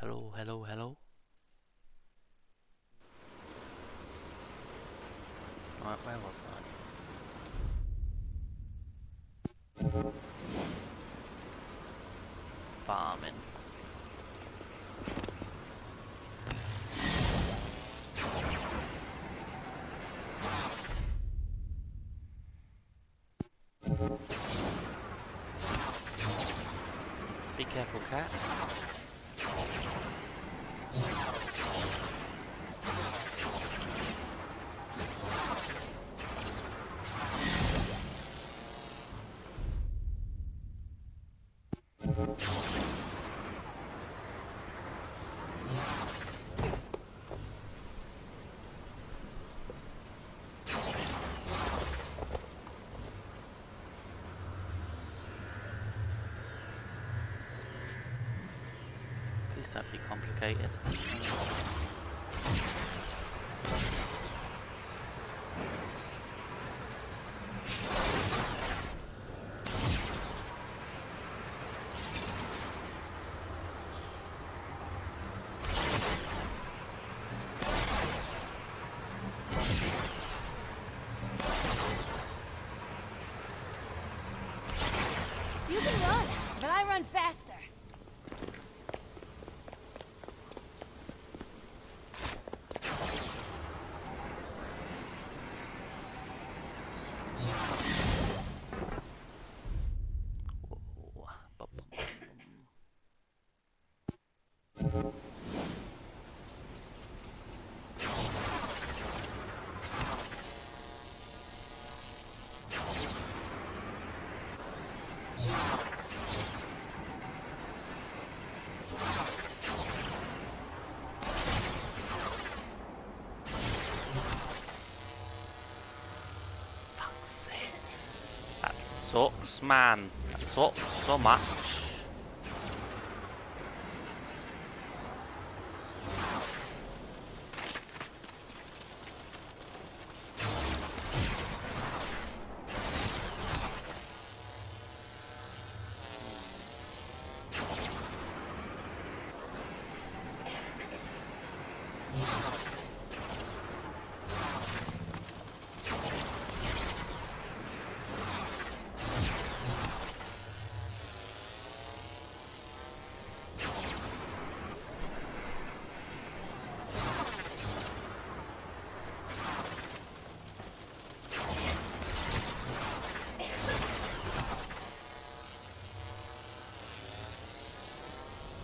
Hello, hello, hello. Right, where was I? Farming. Be careful, cat. Complicated. You can run, but I run faster. Man. Sucks so much.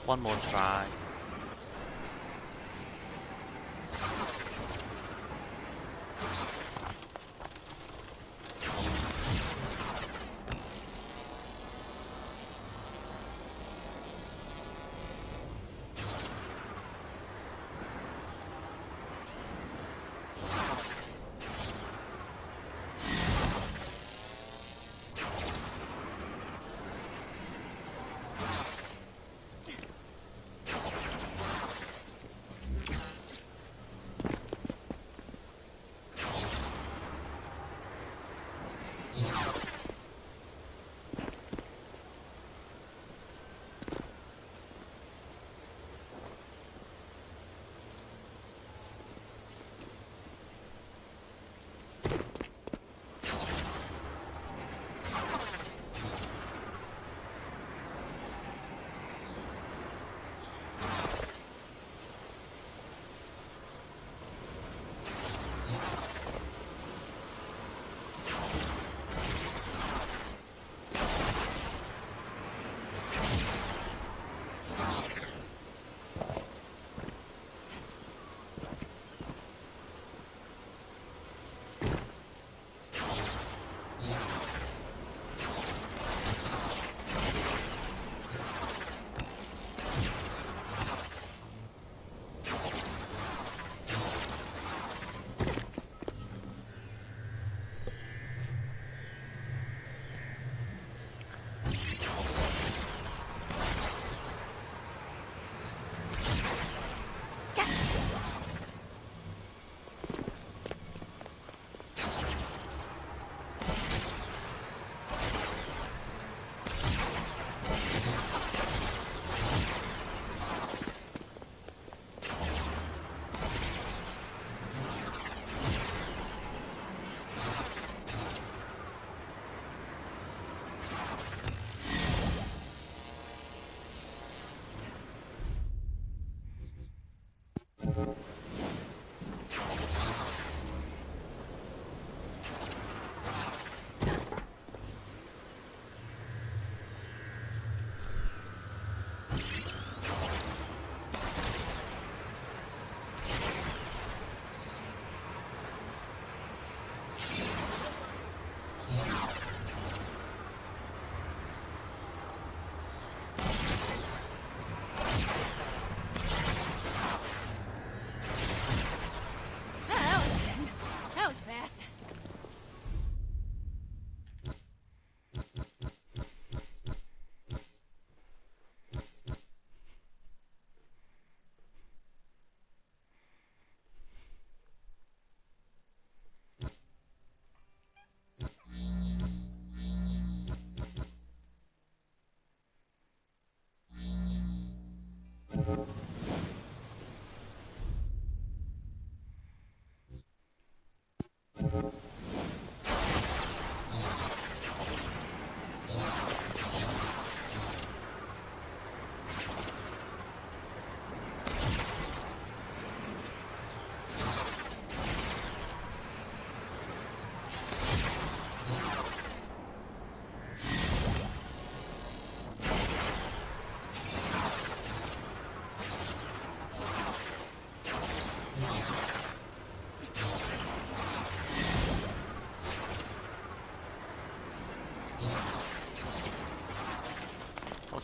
One more try.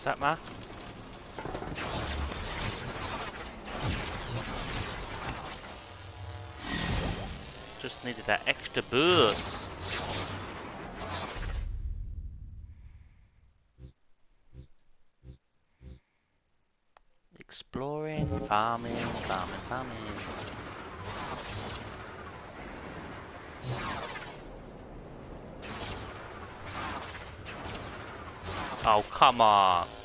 What's that, Ma? Just needed that extra boost. Exploring, farming, farming, farming. Oh, come on.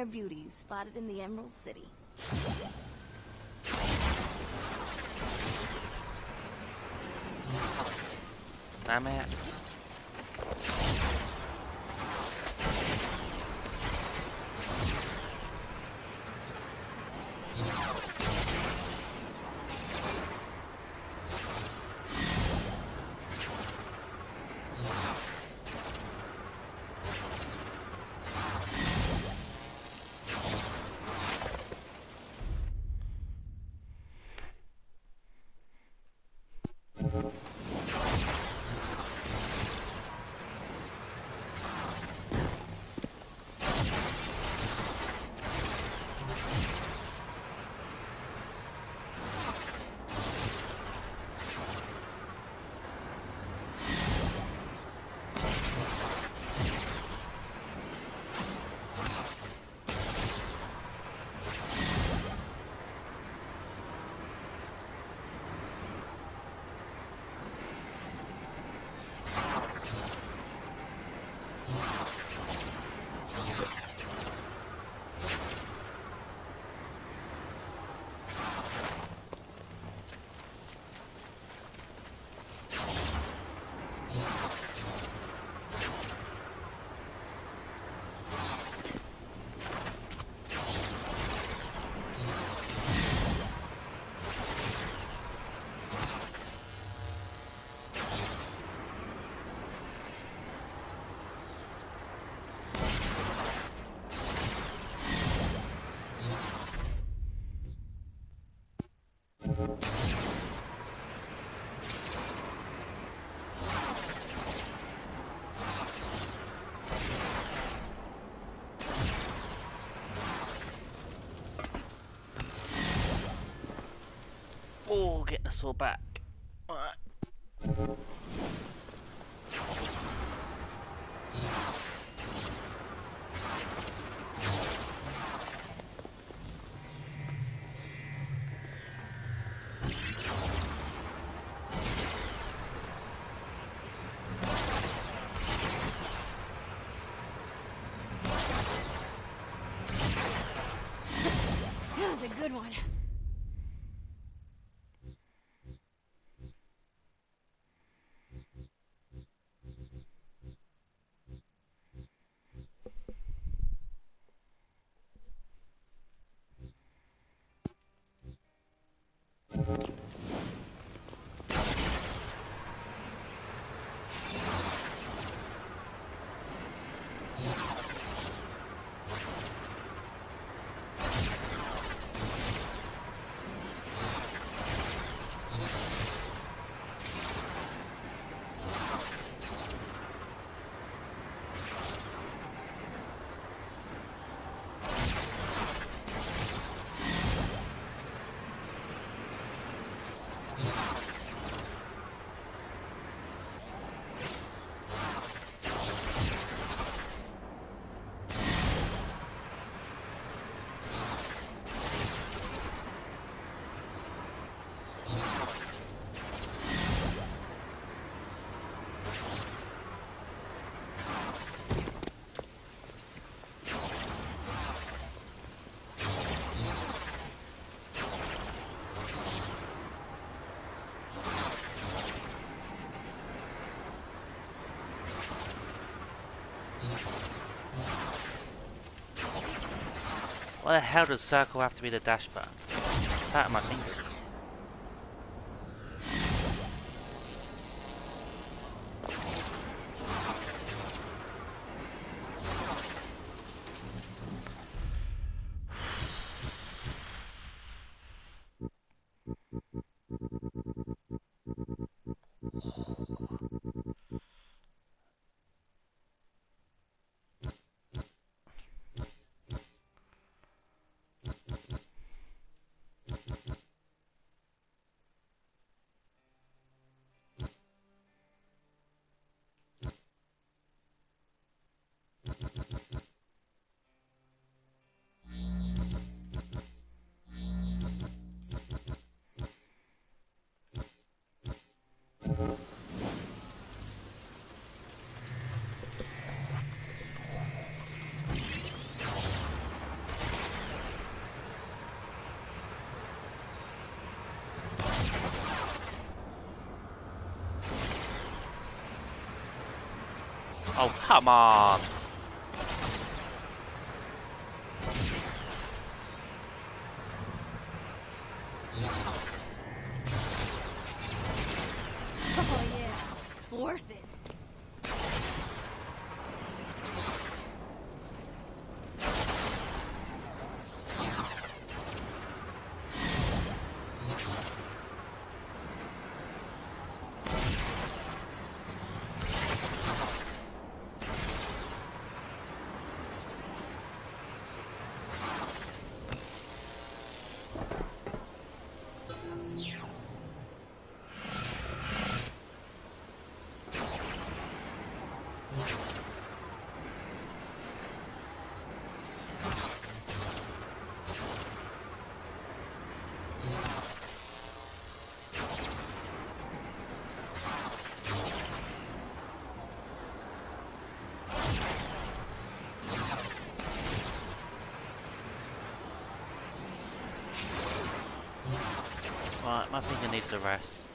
Rare beauties spotted in the Emerald City. Getting us all back. Alright. That was a good one. Why the hell does circle have to be the dash button? That am I Oh, come on! Finger needs a rest.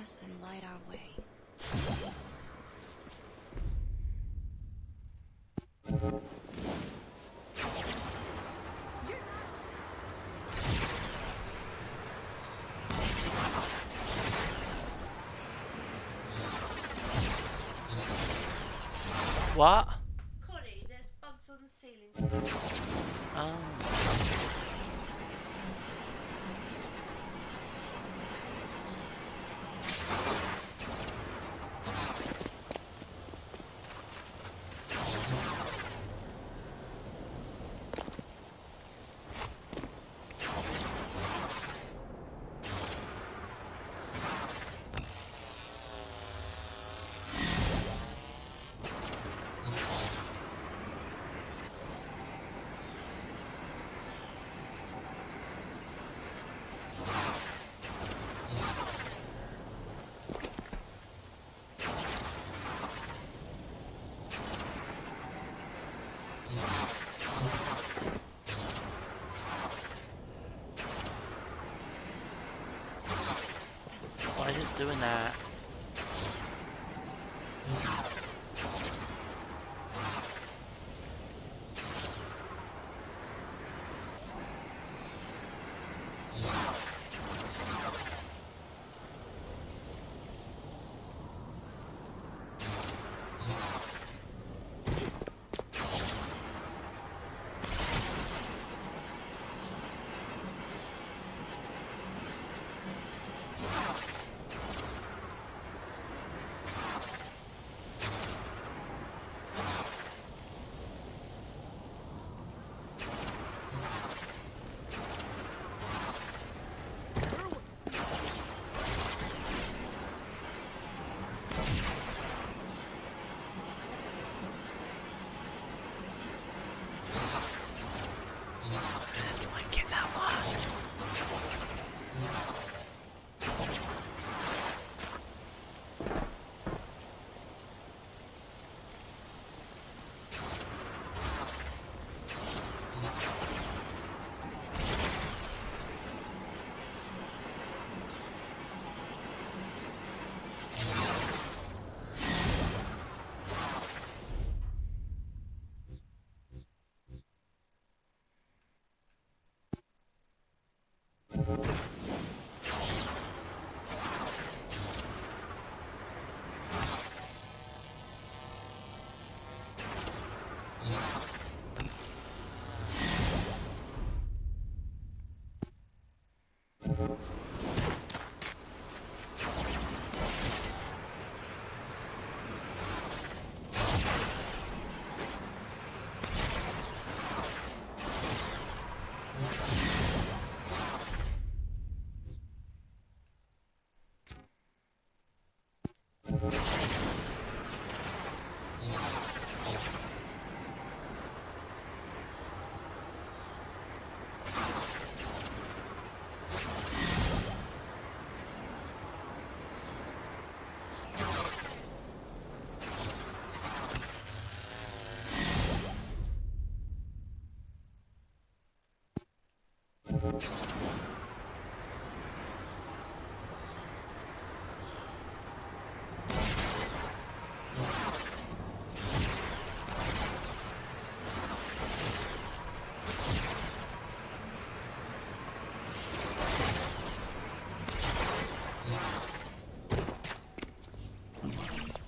Us and light our way. What? Doing that?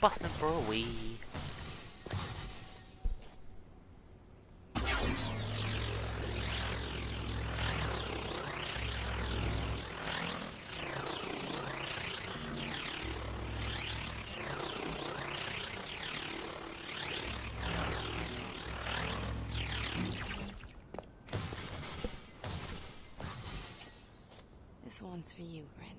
Busting for a wee. For you, Brent.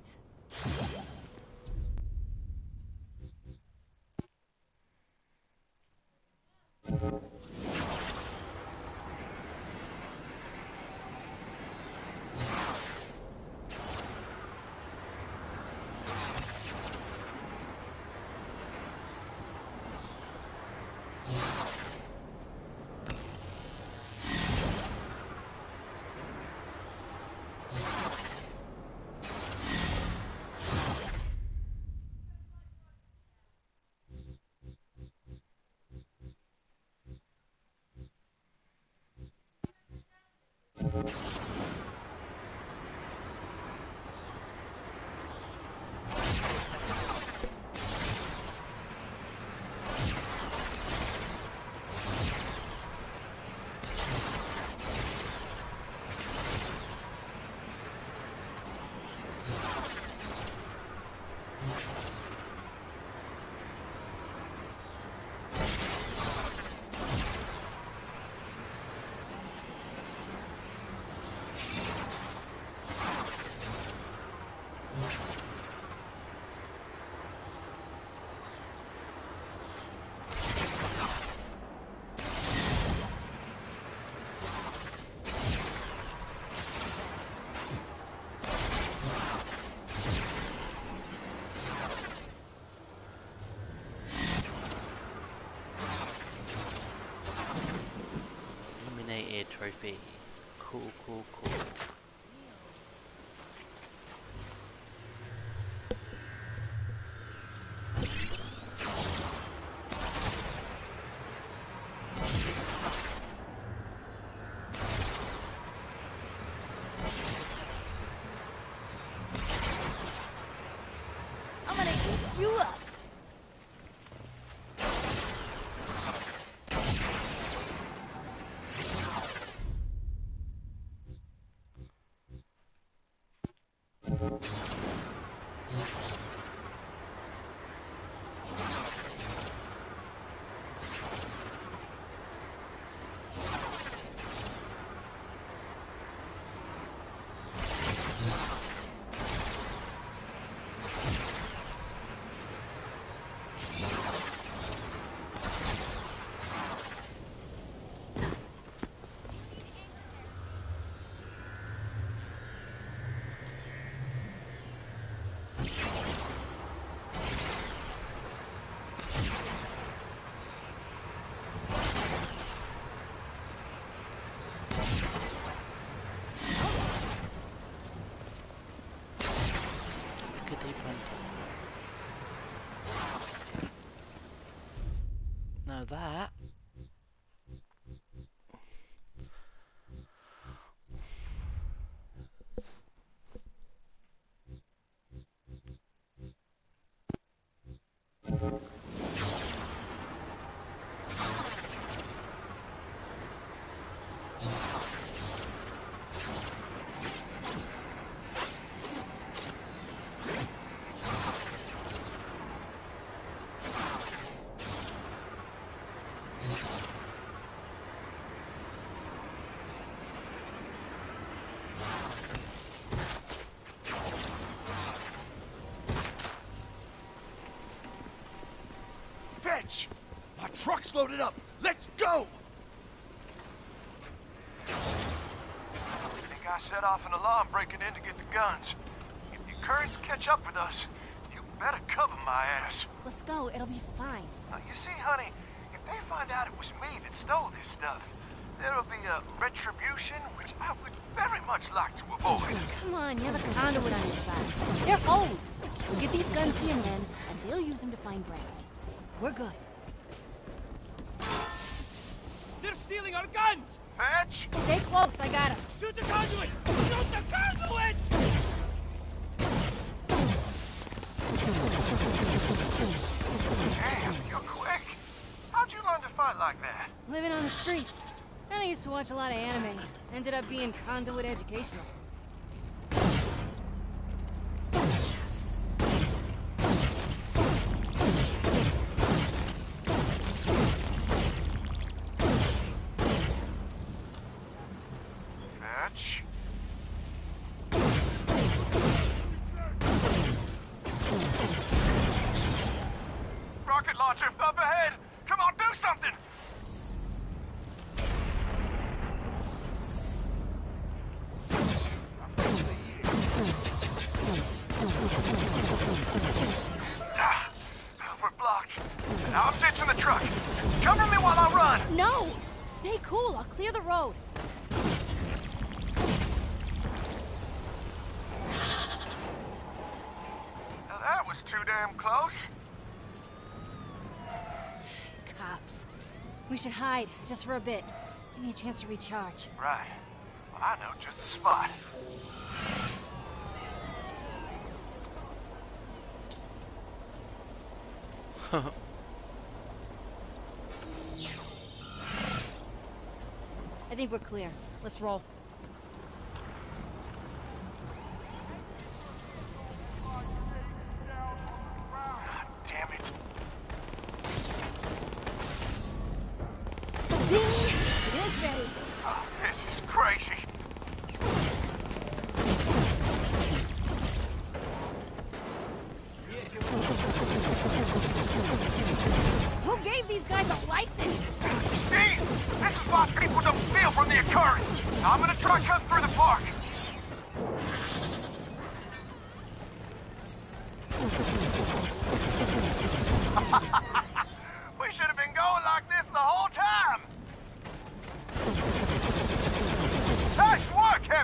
Illuminated trophy. Cool, cool, cool. I'm gonna eat you up. Good deep one. Now that truck's loaded up. Let's go! think I set off an alarm breaking in to get the guns. If the currents catch up with us, you better cover my ass. Let's go. It'll be fine. Now, you see, honey, if they find out it was me that stole this stuff, there'll be a retribution which I would very much like to avoid. Come on, you have a conduit on your side. They're hosed. We'll get these guns to your men, and they'll use them to find Brents. We're good. Stay close. I got him. Shoot the conduit! Shoot the conduit! Damn, you're quick. How'd you learn to fight like that? Living on the streets. And I used to watch a lot of anime. Ended up being conduit educational. Should hide, just for a bit. Give me a chance to recharge. Right. Well, I know just the spot. I think we're clear. Let's roll.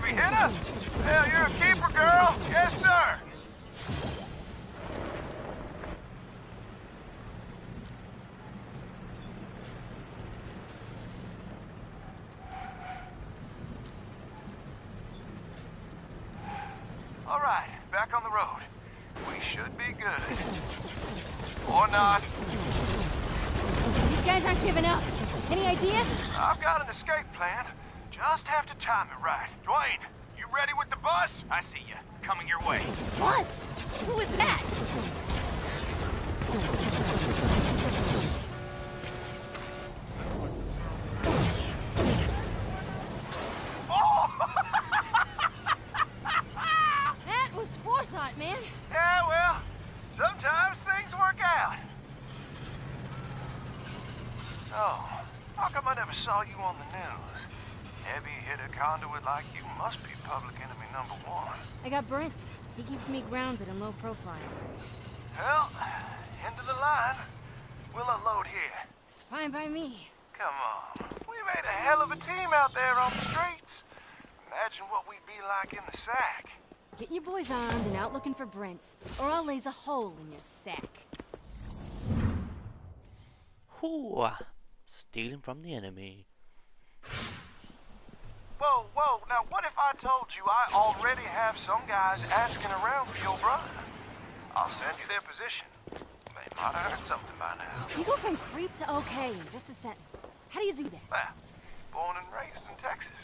Work, heavy hitter. Hell, you're a keeper, girl. Yes, sir. All right, back on the road. We should be good. Or not. These guys aren't giving up. Any ideas? I've got an escape plan. Just have to time it right. Dwayne, you ready with the bus? I see you. Coming your way. Buzz! Who is that? That was forethought, man. Yeah, well, sometimes things work out. Oh, how come I never saw you on the news? Heavy hitter conduit like you must be public enemy number one. I got Brent. He keeps me grounded and low profile. Well, end of the line. We'll unload here. It's fine by me. Come on. We made a hell of a team out there on the streets. Imagine what we'd be like in the sack. Get your boys armed and out looking for Brents, or I'll laze a hole in your sack. Whew. Stealing from the enemy. Whoa, whoa, now what if I told you I already have some guys asking around for your brother? I'll send you their position. They might have heard something by now. You go from creep to okay in just a sentence. How do you do that? Well, born and raised in Texas.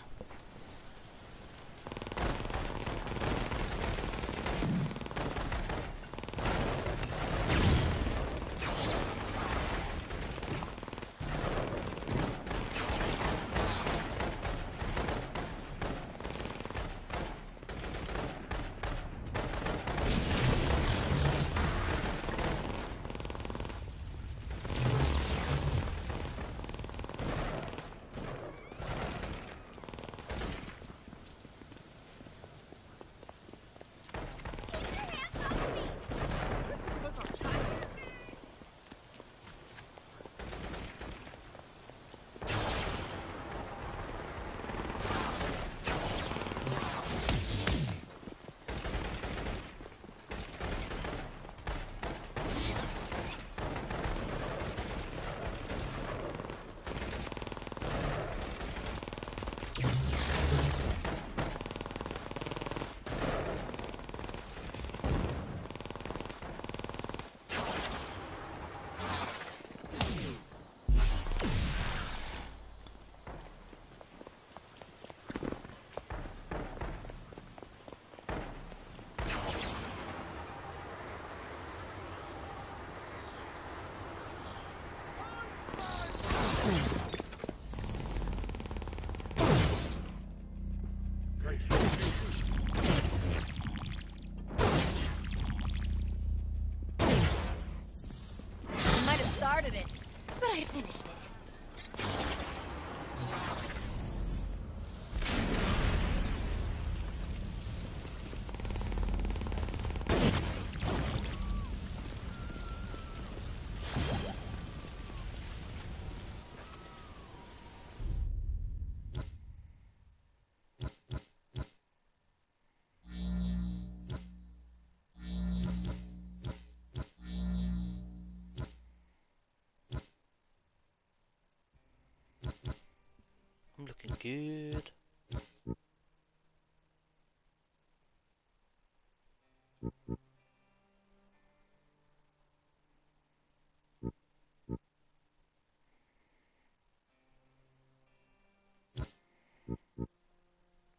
Good.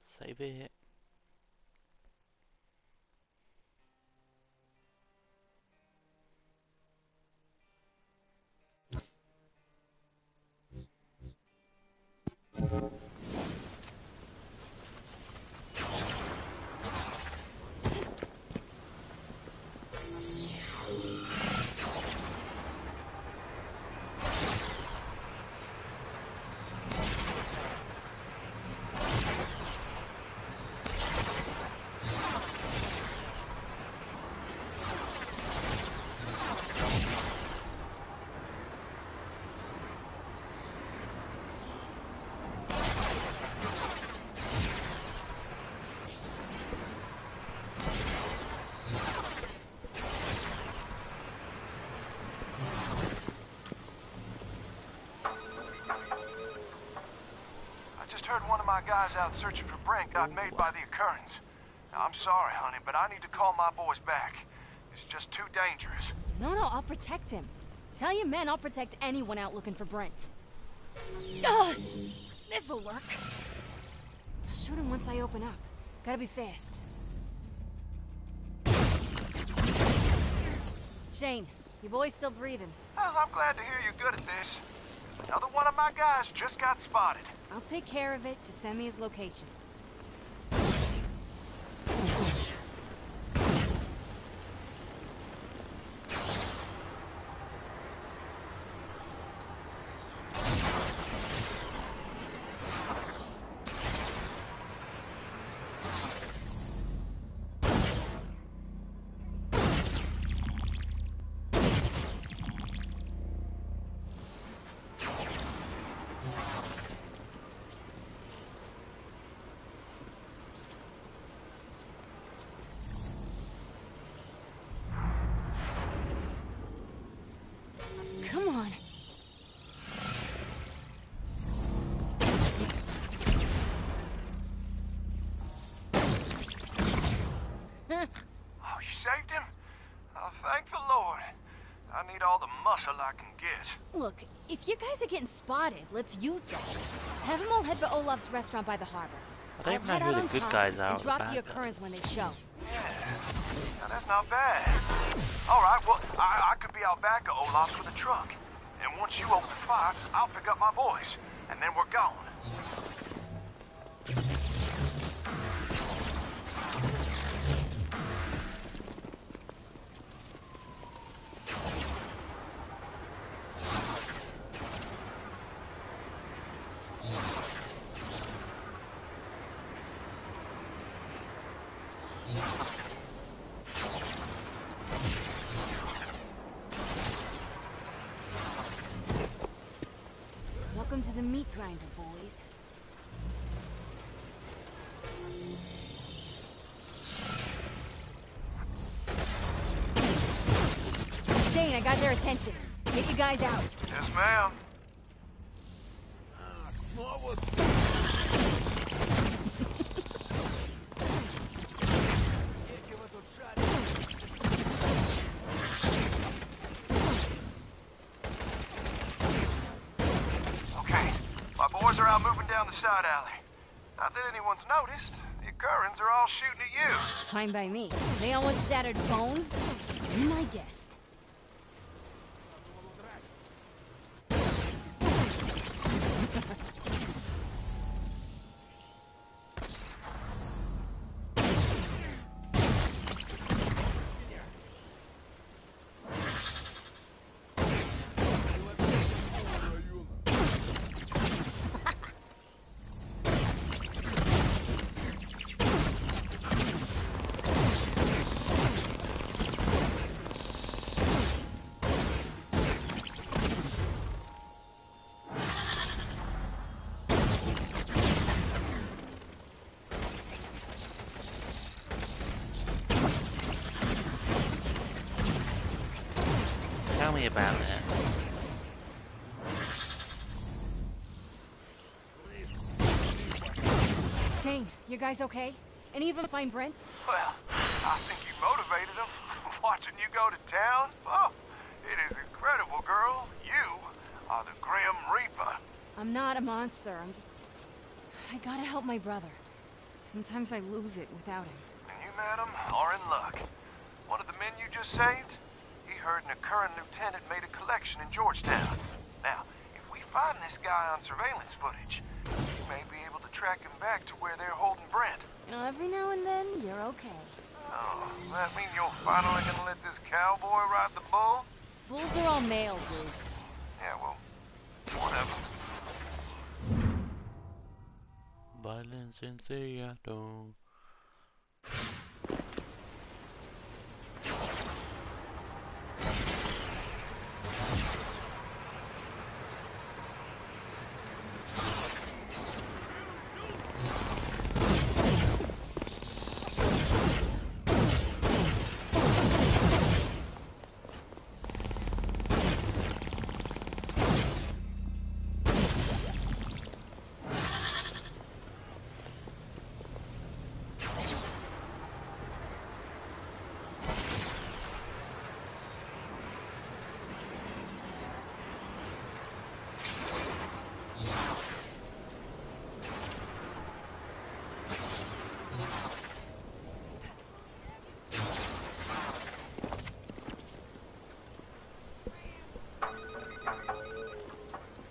Save it. I just heard one of my guys out searching for Brent got made by the Akurra. Now, I'm sorry, honey, but I need to call my boys back. It's just too dangerous. No, no, I'll protect him. Tell your men I'll protect anyone out looking for Brent. Ugh, this'll work. I'll shoot him once I open up. Gotta be fast. Shane, your boy's still breathing. Well, I'm glad to hear you're good at this. Another one of my guys just got spotted. I'll take care of it. Just send me his location. Muscle I can get. Look, if you guys are getting spotted, let's use that. Have them all head for Olaf's restaurant by the harbor. I don't I'll even know head who out the on good time guys are or And drop the Akurra guys. when they show. Yeah. Now, that's not bad. All right, well, I, I could be out back at Olaf's with a truck. And once you open the fire, I'll pick up my boys. And then we're gone. Welcome to the meat grinder, boys. Shane, I got their attention. Get you guys out. Yes, ma'am. Ah, okay, my boys are out side alley. Not that anyone's noticed. The Akurra are all shooting at you. Fine by me. They almost shattered bones. Be my guest. About it. Shane, you guys okay? Any of them find Brent? Well, I think you motivated them. Watching you go to town? Oh, it is incredible, girl. You are the Grim Reaper. I'm not a monster. I'm just. I gotta help my brother. Sometimes I lose it without him. And you, madam, are in luck. One of the men you just saved, he heard an Akurra lieutenant made a collection in Georgetown. Now, if we find this guy on surveillance footage, we may be able to track him back to where they're holding Brent. Every now and then, you're okay. Oh, that mean you're finally gonna let this cowboy ride the bull? Bulls are all male, dude. Yeah, well, whatever. Violence in Seattle.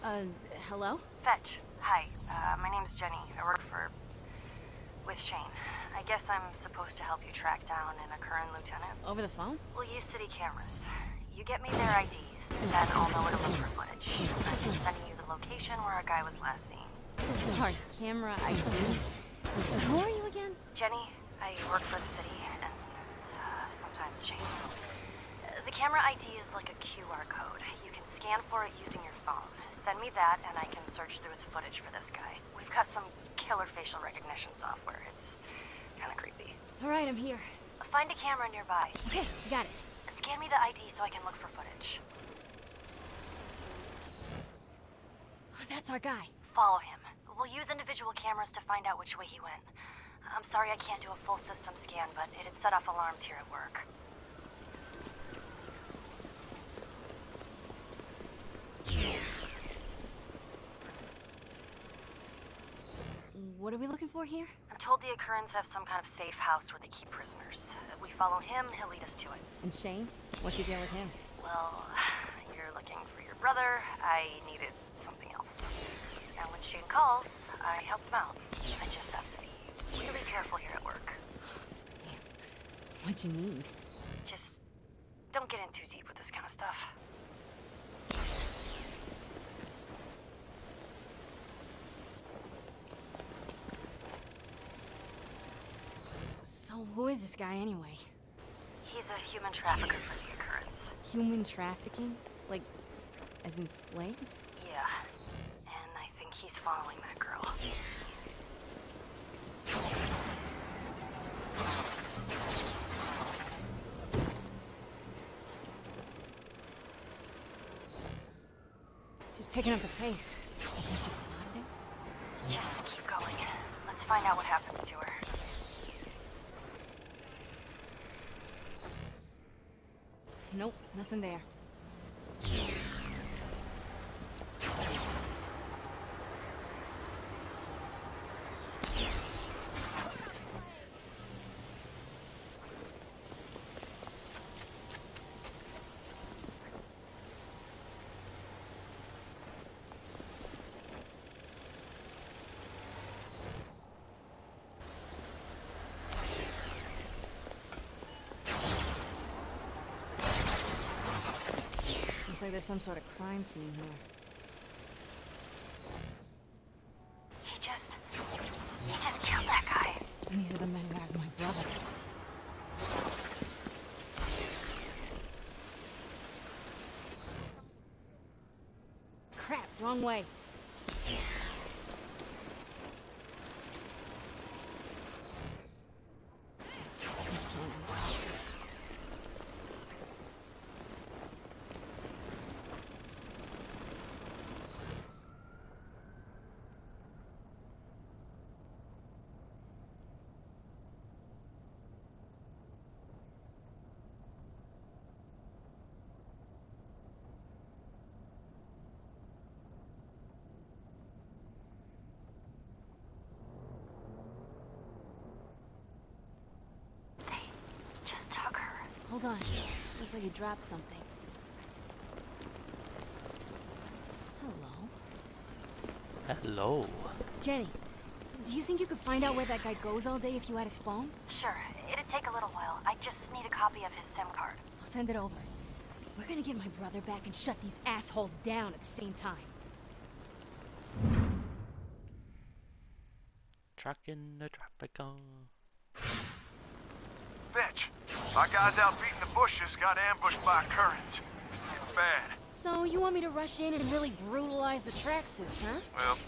Uh, hello? Fetch. Hi, uh, my name's Jenny. I work for. with Shane. I guess I'm supposed to help you track down an Akurra lieutenant. Over the phone? We'll use city cameras. You get me their IDs, then I'll know where to look for footage. I'm sending you the location where a guy was last seen. Sorry, camera IDs. Who are you again? Jenny, I work for the city, and uh, sometimes Shane. Uh, The camera ID is like a QR code. You can scan for it using your. Send me that, and I can search through its footage for this guy. We've got some killer facial recognition software. It's kind of creepy. All right, I'm here. Find a camera nearby. Okay, got it. Scan me the ID so I can look for footage. Oh, that's our guy. Follow him. We'll use individual cameras to find out which way he went. I'm sorry I can't do a full system scan, but it had set off alarms here at work. What are we looking for here? I'm told the Akurra have some kind of safe house where they keep prisoners. If we follow him, he'll lead us to it. And Shane? What's your deal with him? Well, you're looking for your brother. I needed something else. And when Shane calls, I help him out. I just have to be really careful here at work. What you need? Just don't get in too deep with this kind of stuff. So who is this guy anyway? He's a human trafficker for the Akurra. Human trafficking? Like, as in slaves? Yeah. And I think he's following that girl. She's picking up the pace. I think she spotted him. Just keep going. Let's find out what happens to her. Nothing there. Looks like there's some sort of crime scene here. He just... He just killed that guy. And these are the men who have my brother. Crap, wrong way. This can't end well. Hold on. Looks like you dropped something. Hello? Hello. Jenny, do you think you could find out where that guy goes all day if you had his phone? Sure, it'd take a little while. I just need a copy of his SIM card. I'll send it over. We're gonna get my brother back and shut these assholes down at the same time. Tracking the traffic on. My guys out beating the bushes got ambushed by currents. It's bad. So, you want me to rush in and really brutalize the tracksuits, huh? Well,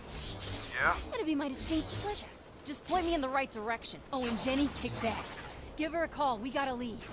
yeah. That'd be my distinct pleasure. Just point me in the right direction. Oh, and Jenny kicks ass. Give her a call. We gotta leave.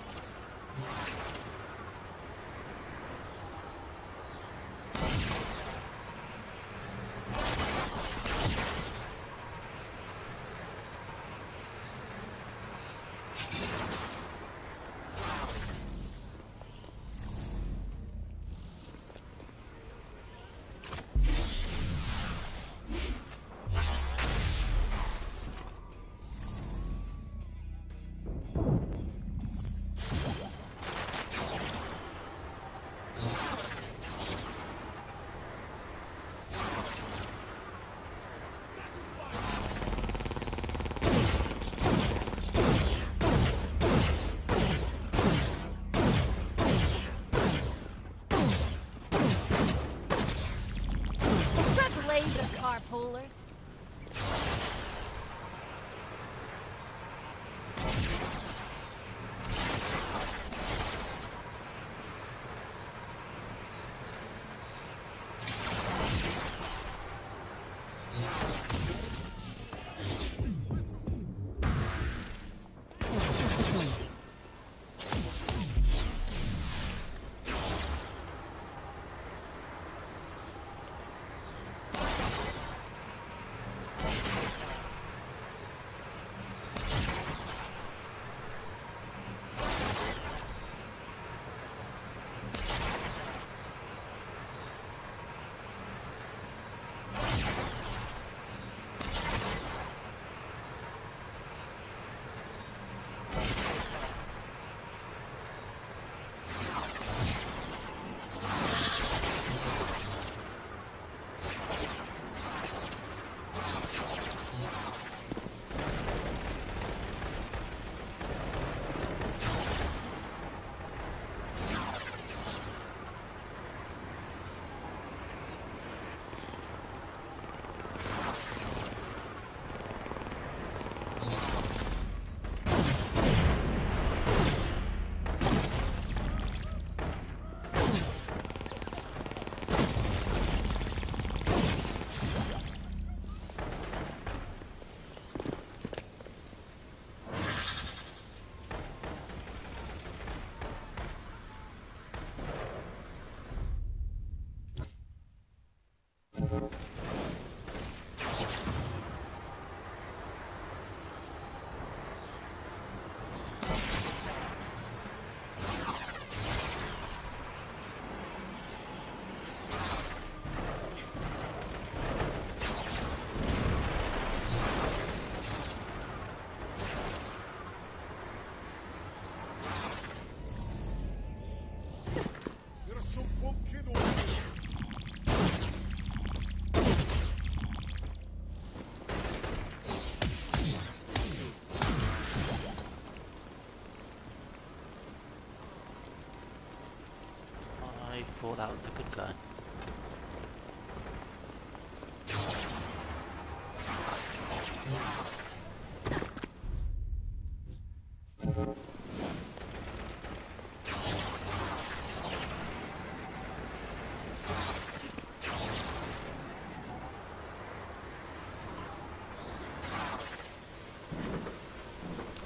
Guy.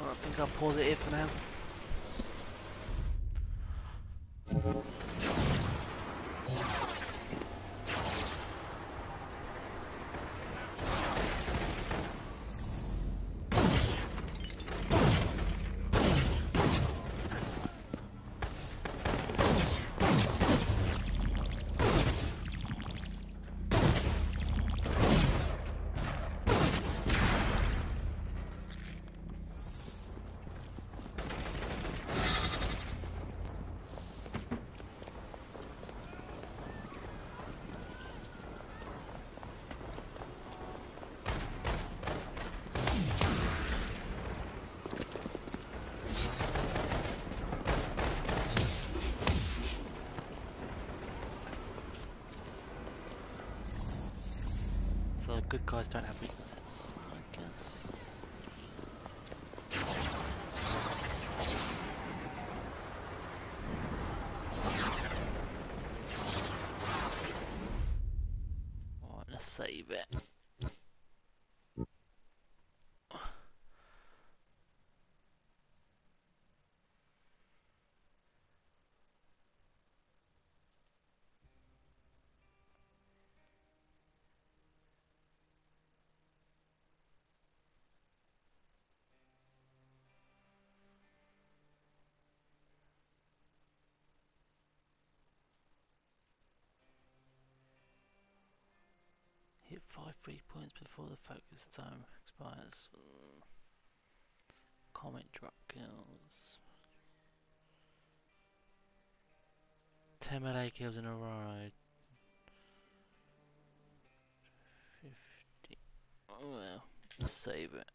I think I'll pause it here for now. Good guys don't have weaknesses, focus time expires. Mm. Comment drop kills. 10 melee kills in a row. 50. Oh well, save it.